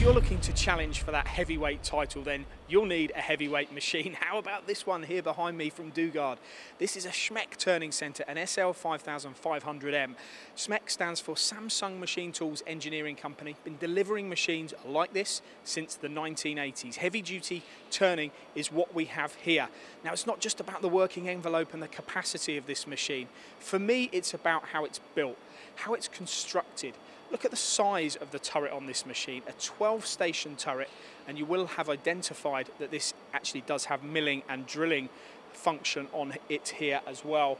you're looking to challenge for that heavyweight title, then you'll need a heavyweight machine. How about this one here behind me from Dugard? This is a SMEC Turning Centre, an SL5500M. SMEC stands for Samsung Machine Tools Engineering Company. Been delivering machines like this since the 1980s. Heavy duty turning is what we have here. Now, it's not just about the working envelope and the capacity of this machine. For me, it's about how it's built, how it's constructed. Look at the size of the turret on this machine, a 12 station turret, and you will have identified that this actually does have milling and drilling function on it here as well.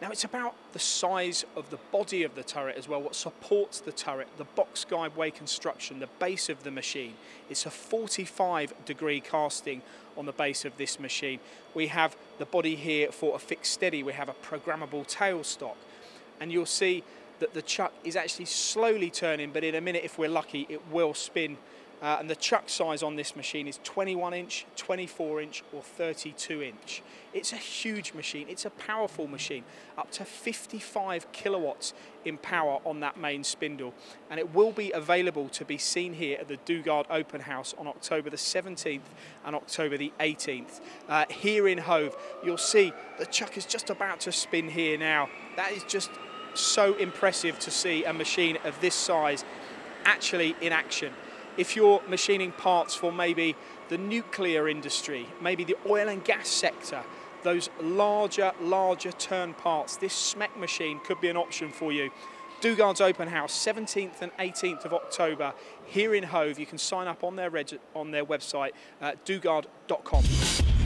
Now it's about the size of the body of the turret as well, what supports the turret, the box guide way construction, the base of the machine. It's a 45 degree casting on the base of this machine. We have the body here for a fixed steady, we have a programmable tailstock, and you'll see that the chuck is actually slowly turning, but in a minute, if we're lucky, it will spin. Uh, and the chuck size on this machine is 21 inch, 24 inch, or 32 inch. It's a huge machine. It's a powerful machine, up to 55 kilowatts in power on that main spindle. And it will be available to be seen here at the Dugard Open House on October the 17th and October the 18th. Uh, here in Hove, you'll see the chuck is just about to spin here now. That is just so impressive to see a machine of this size actually in action. If you're machining parts for maybe the nuclear industry, maybe the oil and gas sector, those larger, larger turn parts, this SMEC machine could be an option for you. Dugard's Open House, 17th and 18th of October here in Hove. You can sign up on their, on their website, uh, dugard.com.